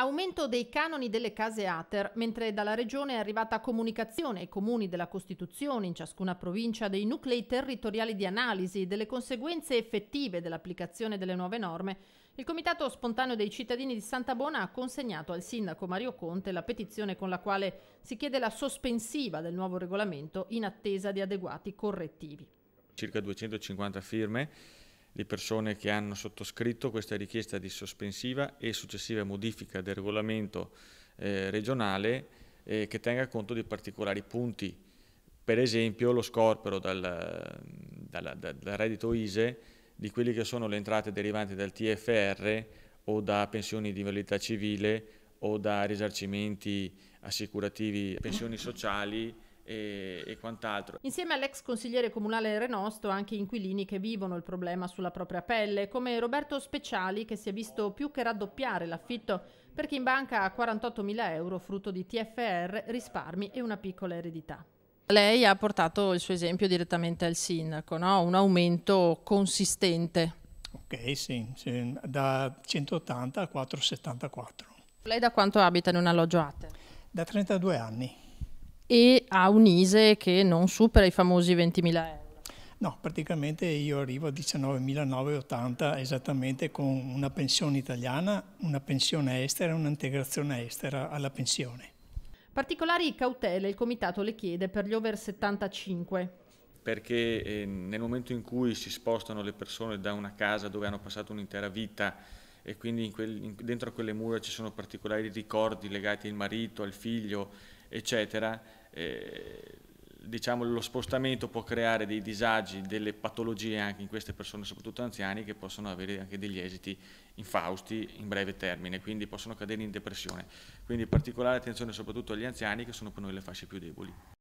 Aumento dei canoni delle case ATER, mentre dalla Regione è arrivata comunicazione ai comuni della Costituzione in ciascuna provincia dei nuclei territoriali di analisi delle conseguenze effettive dell'applicazione delle nuove norme, il Comitato Spontaneo dei Cittadini di Santa Bona ha consegnato al sindaco Mario Conte la petizione con la quale si chiede la sospensiva del nuovo regolamento in attesa di adeguati correttivi. Circa 250 firme di persone che hanno sottoscritto questa richiesta di sospensiva e successiva modifica del regolamento eh, regionale eh, che tenga conto di particolari punti, per esempio lo scorporo dal, dal, dal, dal reddito ISE di quelle che sono le entrate derivanti dal TFR o da pensioni di invalidità civile o da risarcimenti assicurativi, pensioni sociali e, e quant'altro. Insieme all'ex consigliere comunale Renosto anche inquilini che vivono il problema sulla propria pelle, come Roberto Speciali che si è visto più che raddoppiare l'affitto perché in banca ha 48.000 euro frutto di TFR, risparmi e una piccola eredità. Lei ha portato il suo esempio direttamente al sindaco, no? un aumento consistente. Ok, sì, sì, da 180 a 474. Lei da quanto abita in un alloggio ATE? Da 32 anni e ha un ISE che non supera i famosi 20.000 euro. No, praticamente io arrivo a 19.980 esattamente con una pensione italiana, una pensione estera e un'integrazione estera alla pensione. Particolari cautele il Comitato le chiede per gli over 75 perché eh, nel momento in cui si spostano le persone da una casa dove hanno passato un'intera vita e quindi in quel, in, dentro a quelle mura ci sono particolari ricordi legati al marito, al figlio, eccetera, eh, diciamo, lo spostamento può creare dei disagi, delle patologie anche in queste persone, soprattutto anziani, che possono avere anche degli esiti infausti in breve termine, quindi possono cadere in depressione. Quindi particolare attenzione soprattutto agli anziani che sono per noi le fasce più deboli.